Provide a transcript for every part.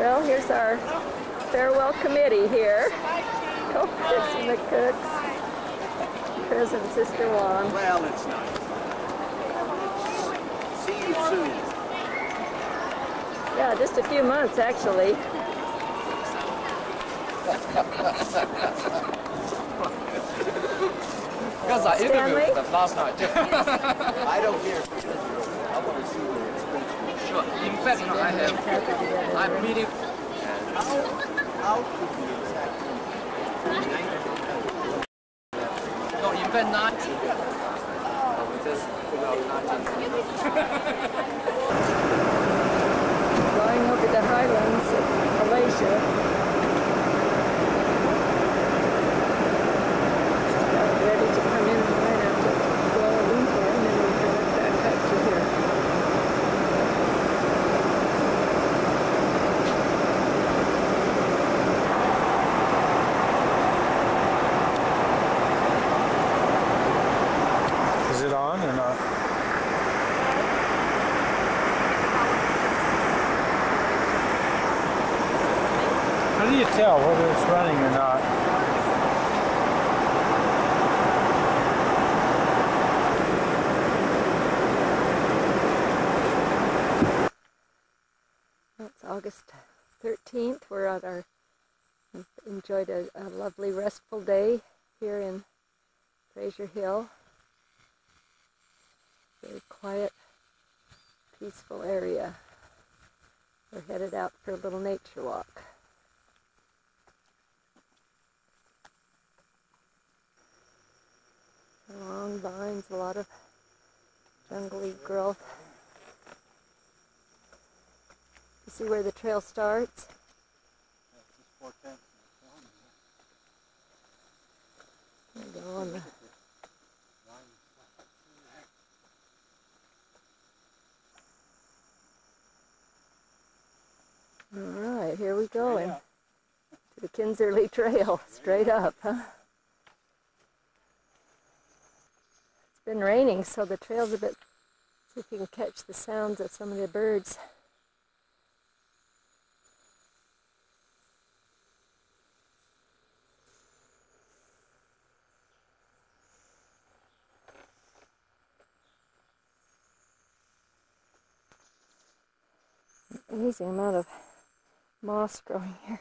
Well, here's our farewell committee here. Oh, Dixie McCooks, President Sister Juan. Well, it's nice. See you soon. Yeah, just a few months actually. Because I Stanley? interviewed them last night. I don't care. I want to see the expense. Sure. In fact, I have. I'm meeting. How could the exact No, in fact, not. Just Flying over the highlands of Malaysia. About ready to come in and right out to Kuala Lumpur and then we're going back up to here. Is it on or not? Uh, how do you tell whether it's running or not? It's August 13th. We're at our enjoyed a, a lovely restful day here in Fraser Hill. Very quiet, peaceful area. We're headed out for a little nature walk. Long vines, a lot of jungly growth. You see where the trail starts? There we go on the All right, here we go and to the Kindersley Trail, straight up, huh? It's been raining, so the trail's a bit. See if you can catch the sounds of some of the birds. Amazing amount of moss growing here.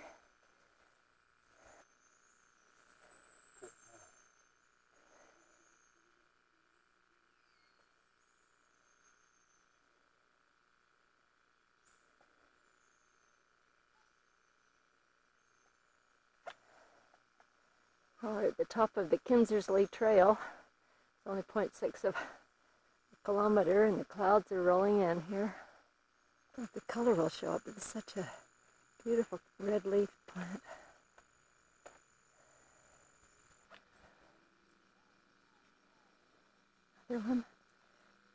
We're at the top of the Kindersley Trail. It's only 0.6 of a kilometer and the clouds are rolling in here. I if the color will show up, it's such a beautiful red leaf plant. Another one,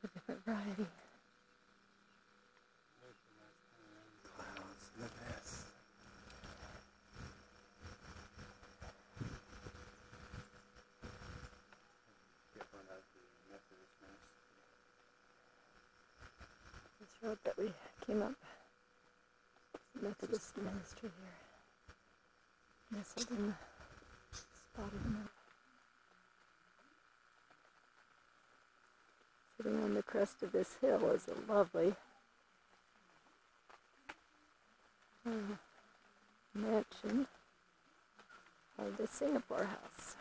a different variety. Road that we came up, Methodist ministry here, nestled in the spot in the middle. Sitting on the crest of this hill is a lovely uh, mansion called the Singapore House.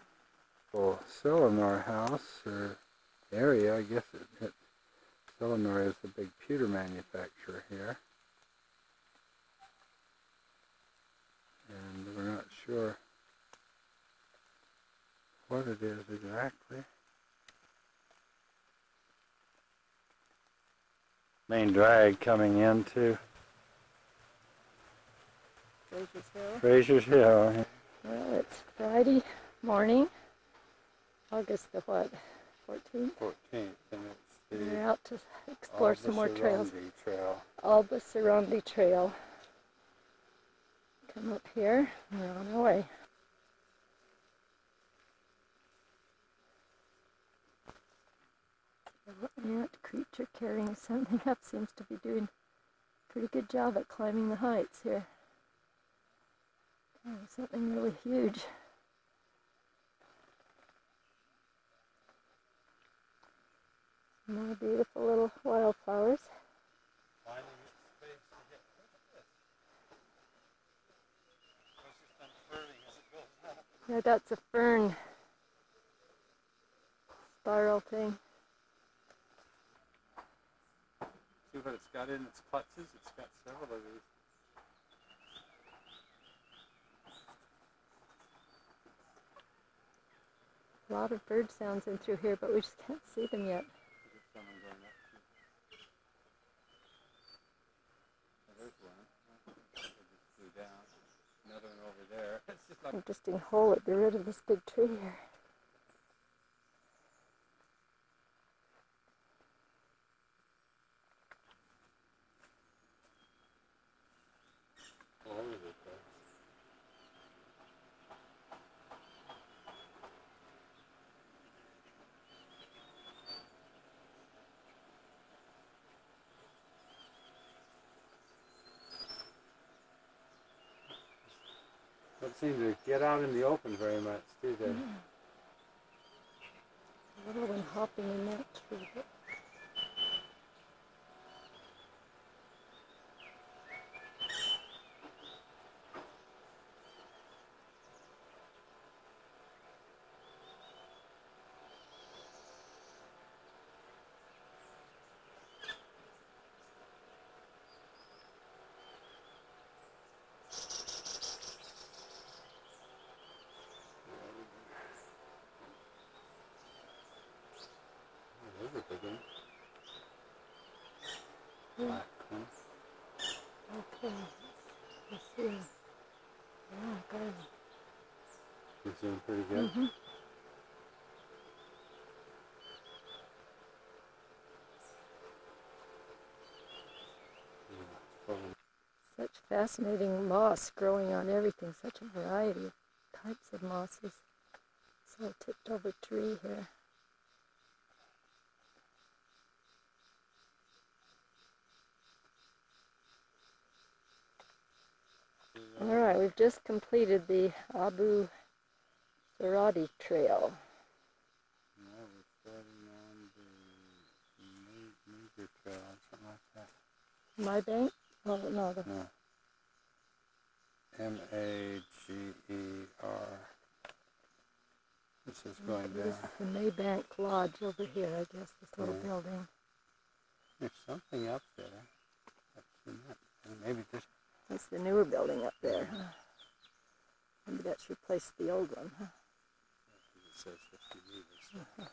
Well, Selangor House or area, I guess it, it is the big pewter manufacturer here. And we're not sure what it is exactly. Main drag coming into Fraser's Hill. Fraser's Hill. Well, it's Friday morning, August the what, 14th? 14th, and it's We're the out to explore some more trails. Alba Trail. Abu Suradi Trail. Come up here, we're on our way. Little ant creature carrying something up seems to be doing a pretty good job at climbing the heights here. Oh, something really huge. Some more beautiful little wildflowers. Finding its space to get. Look at this. It's just unfurling as it goes up. Yeah, that's a fern spiral thing. See what it's got in its clutches? It's got several of these. A lot of bird sounds in through here, but we just can't see them yet. There's someone going up to. Oh, there's one. It just flew down. Another one over there. It's just like Interesting hole at the root of this big tree here. all over the place. Don't seem to get out in the open very much, do they? Mm-hmm. A little one hopping in that tree. but Oh, there's a big one. Yeah. Black one. Okay, let's see. Oh, good. He's doing pretty good. Full of Such fascinating moss growing on everything, such a variety of types of mosses. This little tipped over tree here. All right, we've just completed the Abu Suradi Trail. Now we're starting on the Mager trail something like that. My bank? Oh, no, the, No. M A G E R. This is mm, going this down. is the Maybank Lodge over here, I guess, this little Yeah. building. There's something up there. I've seen that. And Maybe just That's the newer building up there. Huh? Maybe that's replaced the old one. Huh? It says 50 meters.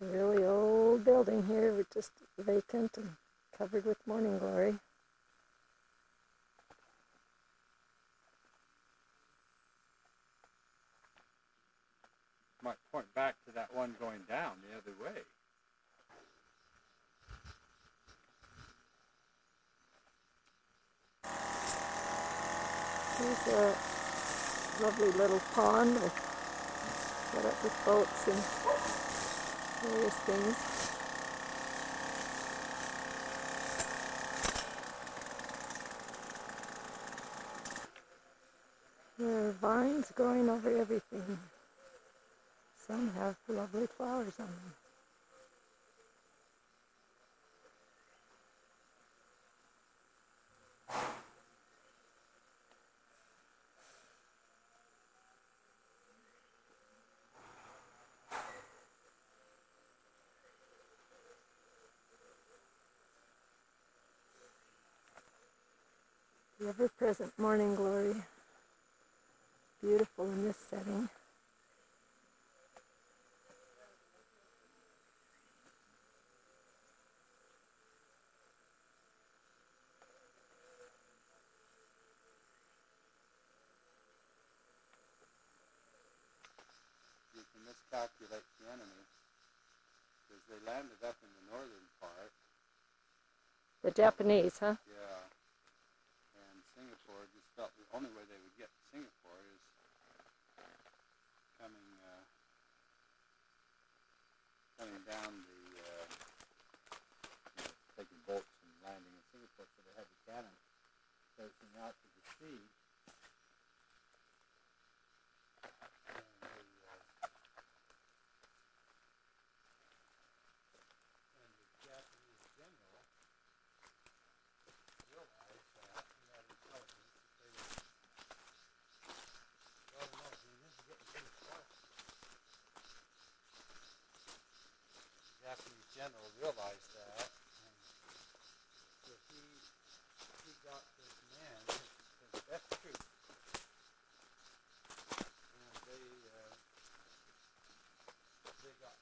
A really old building here, with just vacant and covered with morning glory. Might point back to that one going down the other way. Here's a lovely little pond with set up with boats and various things. There are vines growing over everything. Some have lovely flowers on them. The ever-present morning glory, beautiful in this setting. You can miscalculate the enemy because they landed up in the northern part. The Japanese, huh? Yeah. And Singapore just felt the only way they would get to Singapore is coming uh, coming down the uh, you know, taking boats and landing in Singapore, so they had the cannon facing out to the sea. General realized that, and so he he got his men, his, his best troops, and they uh, they got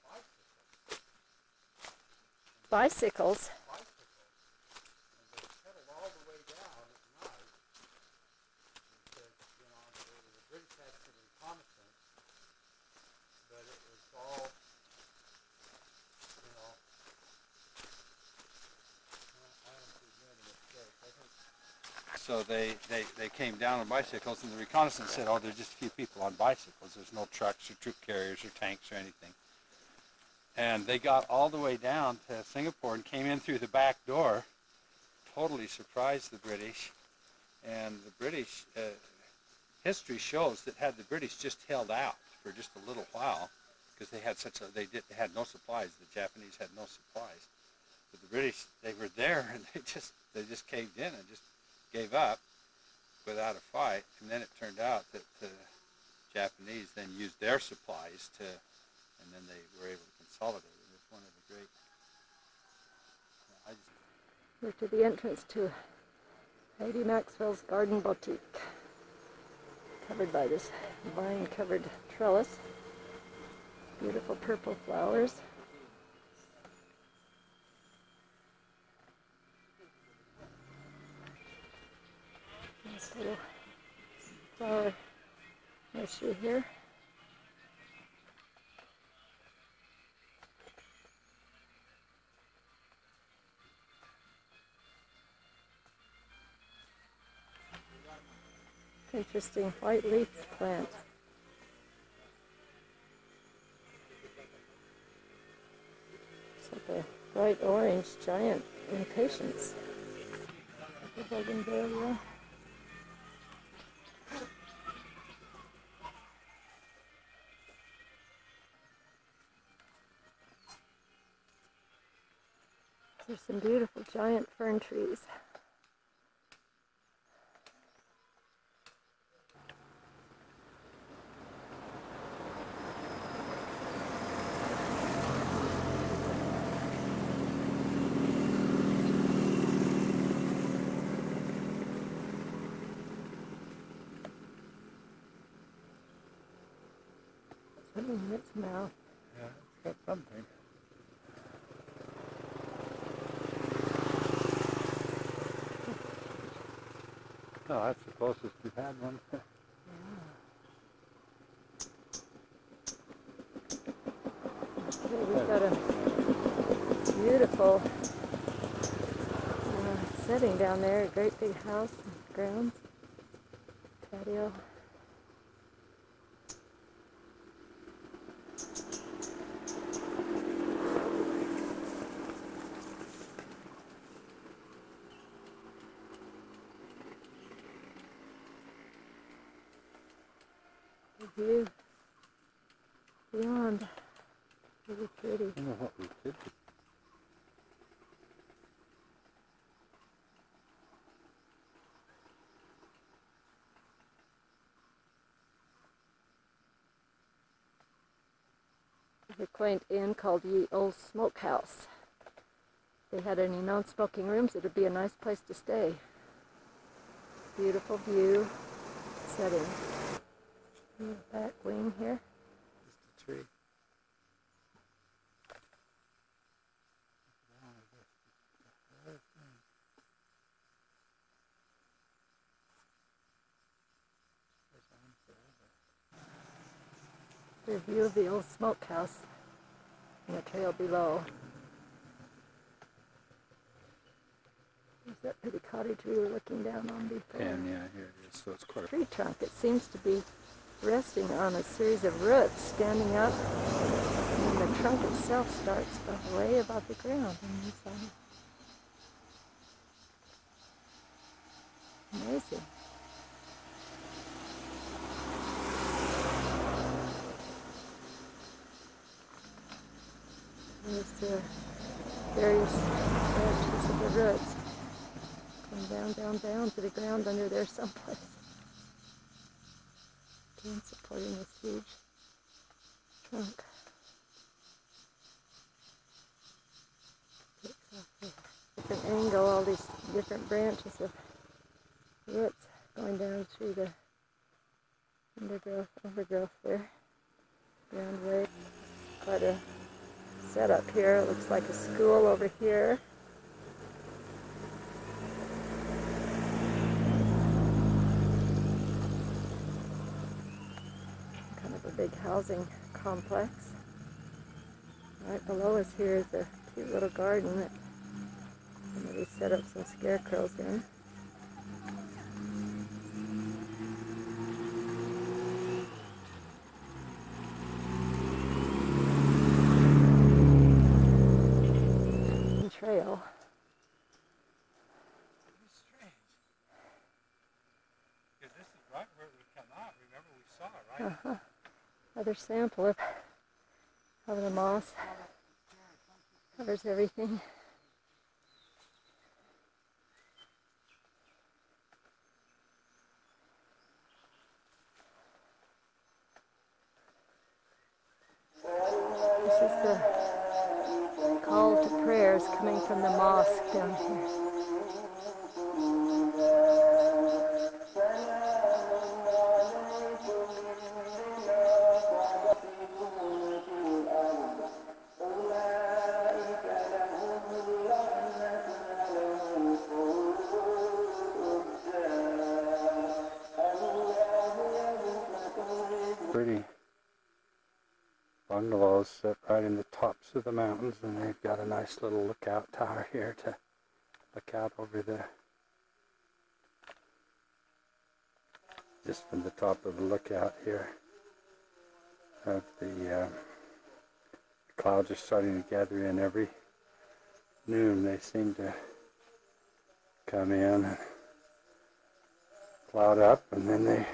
Bicycles. bicycles, and they pedaled all the way down at night. Because you know the, the British had some reconnaissance, but it was all you know. I don't think made a mistake. I think. So they, came down on bicycles, and the reconnaissance said, "Oh, there's just a few people on bicycles. There's no trucks or troop carriers or tanks or anything." And they got all the way down to Singapore and came in through the back door. Totally surprised the British, and the British. Uh, history shows that had the British just held out for just a little while, because they had such a they did they had no supplies. The Japanese had no supplies, but the British they were there and they just they just caved in and just gave up without a fight. And then it turned out that the Japanese then used their supplies to, and then they were able to consolidate. It was one of the great. Uh, just, We're to the entrance to Lady Maxwell's Garden Boutique, covered by this vine-covered trellis. Beautiful purple flowers. Nice little flower nursery here. Interesting white leaf plant. It's like a bright orange giant impatiens. The bougainvillea. There's some beautiful giant fern trees. Something in its mouth. Yeah, it's got something. No, that's the closest we've had one. Here we've got a beautiful uh, setting down there, a great big house, grounds, patio. The view beyond, really pretty. I don't know what we could do. A quaint inn called Ye Old Smokehouse. They had any non-smoking rooms, it would be a nice place to stay. Beautiful view, setting. Back wing here. just a tree. View of the old smokehouse and the trail below. There's that pretty cottage we were looking down on before. And yeah, here it is. So it's quite a tree trunk. It seems to be resting on a series of roots standing up, and the trunk itself starts way above the ground. side. Uh, amazing. There's the various branches of the roots going down, down, down to the ground under there someplace. Again, supporting this huge trunk. different angle, all these different branches of roots going down through the undergrowth, overgrowth there. Groundway. Quite a setup here. It looks like a school over here. Kind of a big housing complex. Right below us here is a cute little garden that somebody set up some scarecrows in. Trail. Strange. Because this is right where we come out. Remember we saw it, right? Uh-huh. Another sample of the moss covers everything. Pretty bungalows set right in the tops of the mountains, and they've got a nice little lookout tower here to look out over the just from the top of the lookout here of the uh, clouds are starting to gather in every noon. They seem to come in and cloud up and then they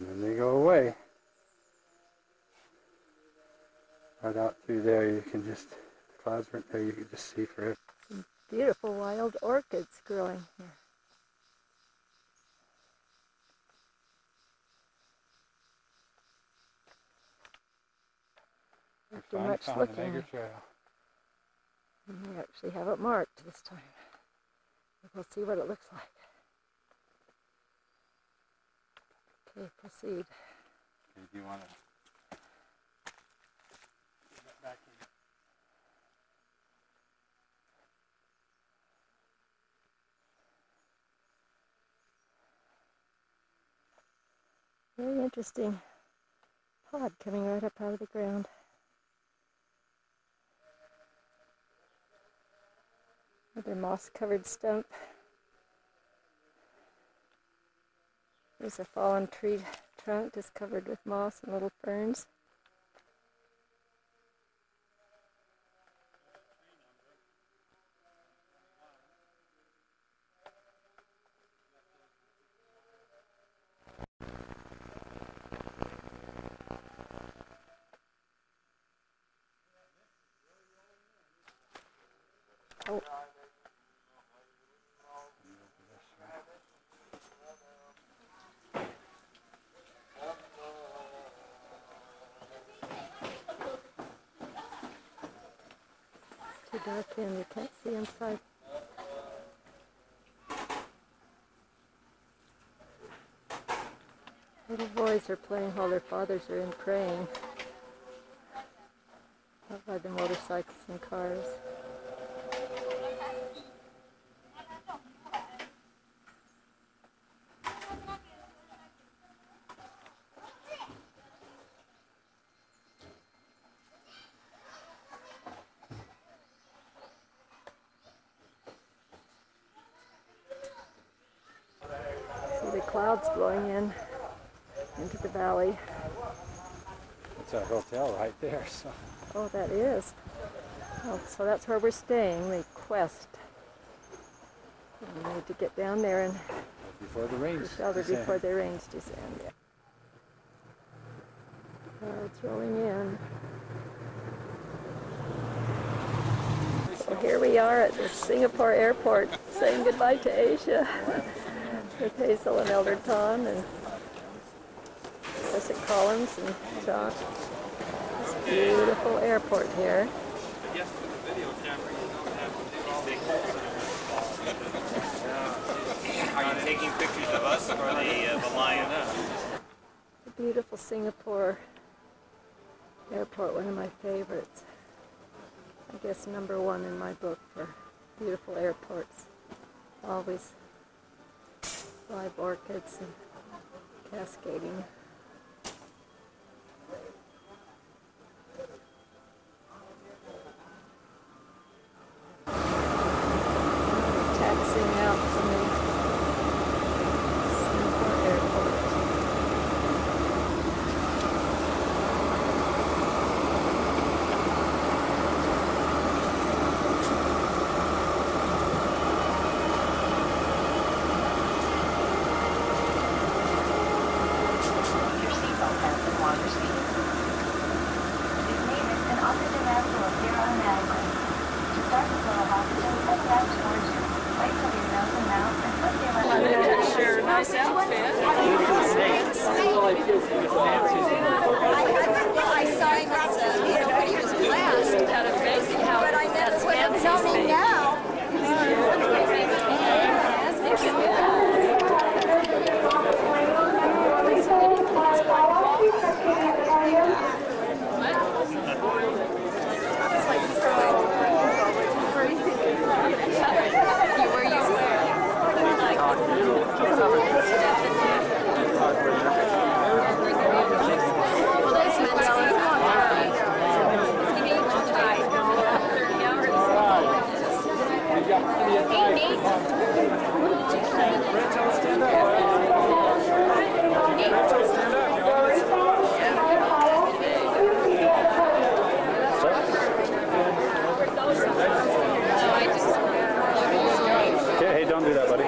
and then they go away right out through there you can just the clouds weren't there you could just see forever Beautiful wild orchids growing here. After Finally much looking, Trail. we actually have it marked this time. We'll see what it looks like. Okay, proceed. Okay, do you want to? Very interesting pod coming right up out of the ground. Another moss-covered stump. There's a fallen tree trunk just covered with moss and little ferns. Oh, too dark in, you can't see inside. Little boys are playing while their fathers are in praying. Out by the motorcycles and cars. that's where we're staying, the Quest. We need to get down there and before the rains shelter descend. before the rains descend. Yeah. Uh, it's rolling in. So here we are at the Singapore airport saying goodbye to Asia with Hazel and Elder Tom and Jessica Collins and John. It's beautiful airport here. Are you taking pictures of us or the, uh, the lion? The beautiful Singapore airport, one of my favorites. I guess number one in my book for beautiful airports. Always live orchids and cascading. sounds fair. Alhamdulillah,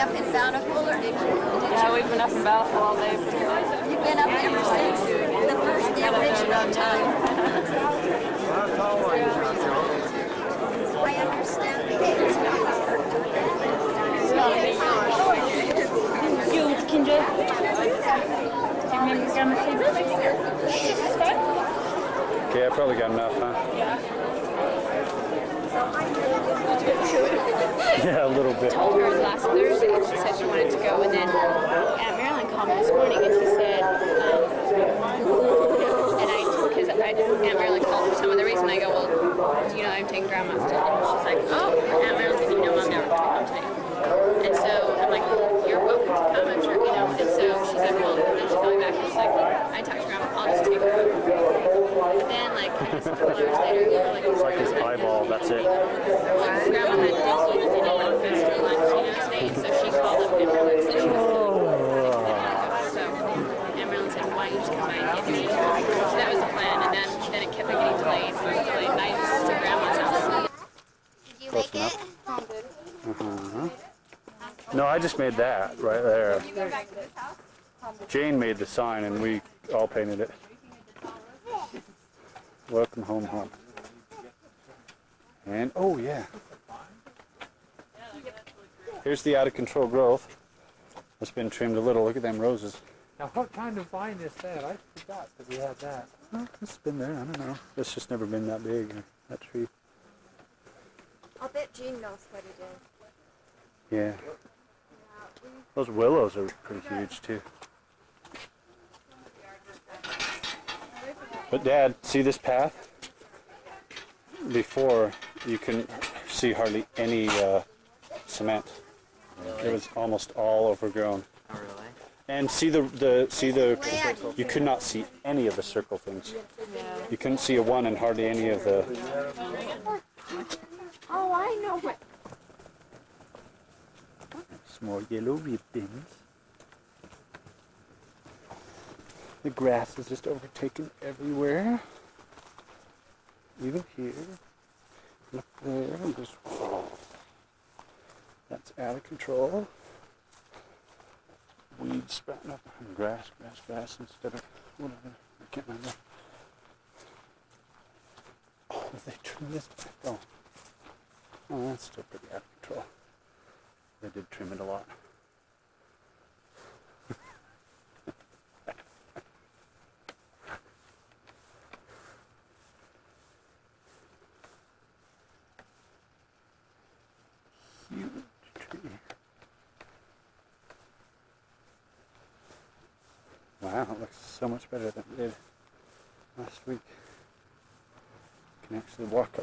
up and did you? Did yeah, we've been up in Bountiful all day. You've been up ever since the first, the original time. I understand the Huge, Kinja. You remember Okay, I probably got enough, huh? Yeah. yeah, a little bit. Told her last Thursday and she said she wanted to go, and then at Marilyn called me this morning and she said, um, and I told because I, Aunt Marilyn called for some other reason. I go, well, do you know I'm taking grandma to and She's like, oh, Aunt Marilyn, you know mom never to come today. And so I'm like, you're welcome to come, I'm sure, you know. And so she said, well, then she's going back and she's like, I talked to grandma, I'll just take her home. Then, like, grandma's house. Did you make it? No, I just made that right there. Jane made the sign and we all painted it. Welcome home, home. And, oh yeah. Here's the out of control growth. It's been trimmed a little. Look at them roses. Now, what kind of vine is that? I forgot that we had that. Oh, it's been there. I don't know. It's just never been that big, uh, that tree. I'll bet Jean knows what it is. Yeah. Those willows are pretty huge too. But Dad, see this path? Before you couldn't see hardly any uh, cement. It was almost all overgrown. Oh, really? And see the the see the you could not see any of the circle things. You couldn't see a one and hardly any of the Oh, I know what. small yellow ribbons. The grass is just overtaken everywhere. Even here. Look there. and just. That's out of control. Weeds sprouting up. And grass, grass, grass instead of whatever. I can't remember. Oh, they trim this back. Oh. Oh, that's still pretty out of control. They did trim it a lot. Huge tree. Wow, it looks so much better than it did last week. Can actually walk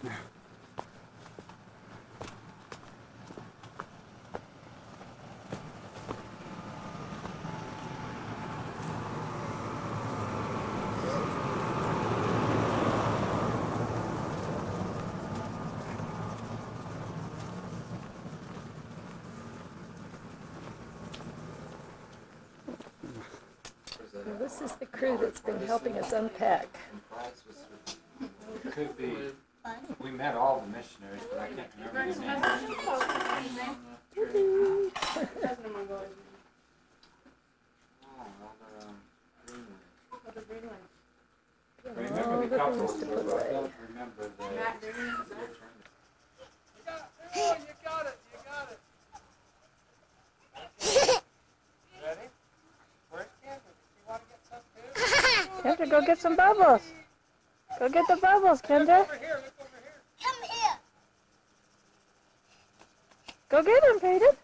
up now. Well, this is the crew that's been helping us unpack. Could be. We met all the missionaries, but I can't remember their names. The the couple, things to put but I away. don't remember the. Kendra, go get some bubbles. Go get the bubbles, Kendra. Come here. Go get them, Peyton.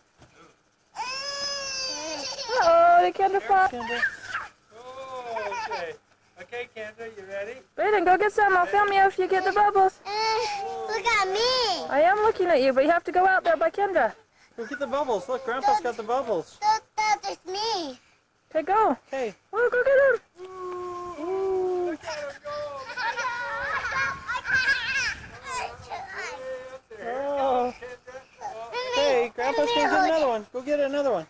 Uh-oh, did Kendra fall? Oh, okay. Okay, Kendra, you ready? Peyton, go get some. I'll film you if you get the bubbles. Uh, look at me. I am looking at you, but you have to go out there by Kendra. Go get the bubbles. Look, Grandpa's got the bubbles. That, that is me. Okay, go. Okay. Oh, go get them. Mm. Oh. Hey, Grandpa's gonna get another one. Go get another one.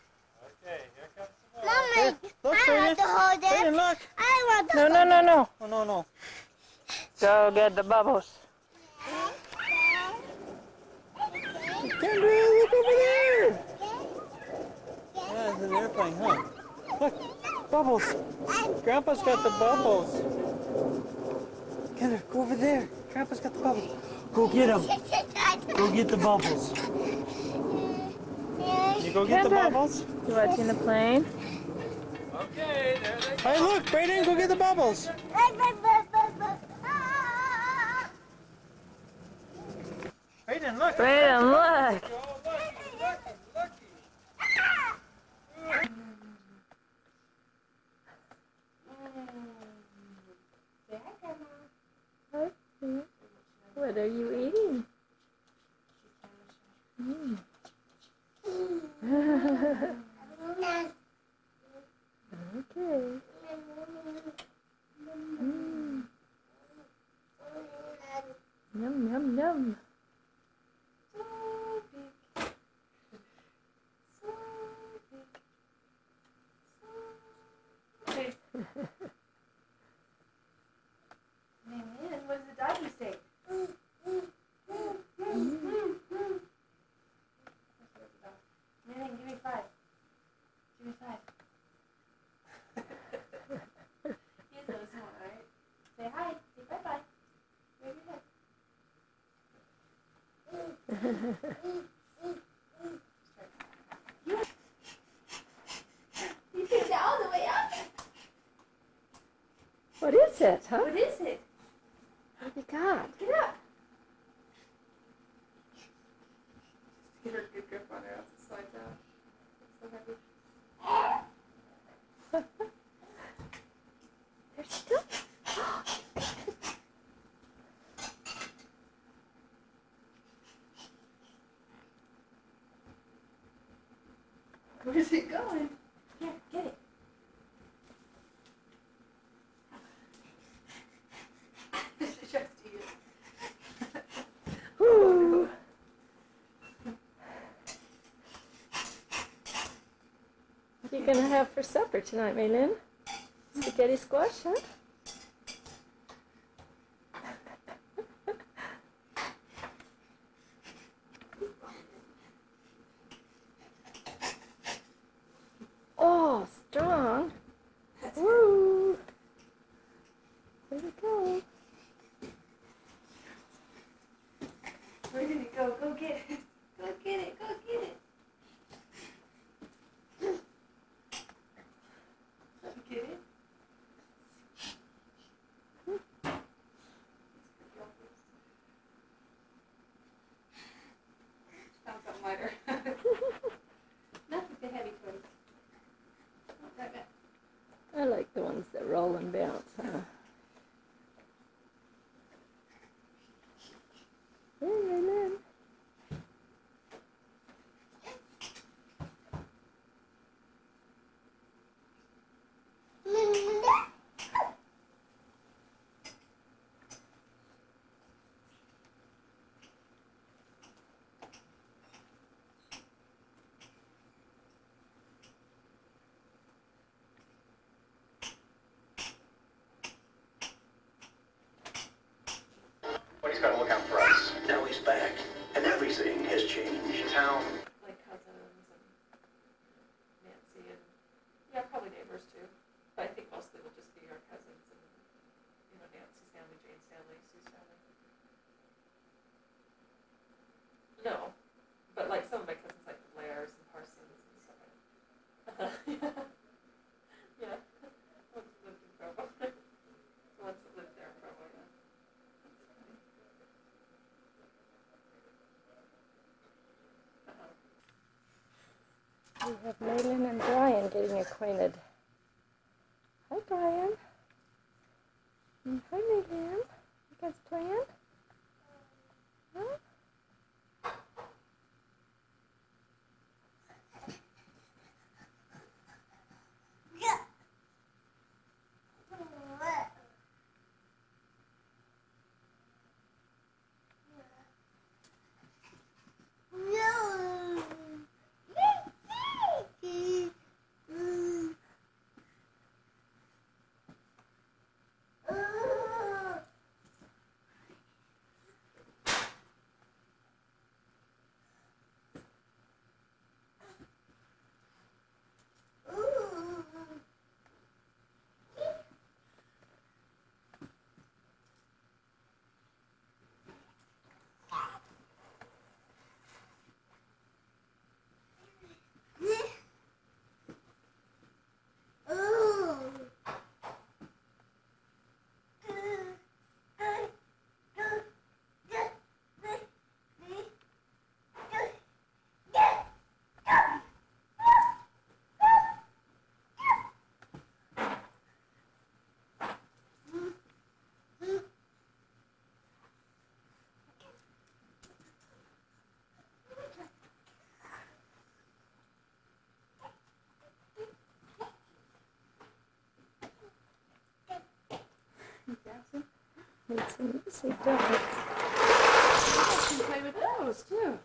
Okay, here comes some more. Mommy, Look, I want Brayden. to hold Brayden, it. look. I want to No, no, no, no. Oh, no, no. Go get the bubbles. Kendra, look over there. Yeah, it's an airplane, huh? Look, bubbles. Grandpa's got the bubbles. Kendra, go over there. Grandpa's got the bubbles. Go get them. Go get the bubbles. You go get the bubbles? You watching the plane? Okay, there they go. Hey, look, Brayden, go get the bubbles. Brayden, look. Brayden, look. What are you you picked it all the way up. What is it, huh? you gonna have for supper tonight, Maylin? Spaghetti squash, huh? he's got to look out for us. Now he's back, and everything has changed. Town. Like cousins and Nancy and, yeah, probably neighbors too. But I think mostly will just be our cousins and, you know, Nancy's family, Jane's family, Sue's family. No. We have Maylin and Brian getting acquainted. Hi, Brian. relaxing. Made some sleep dogs. I can play with those too.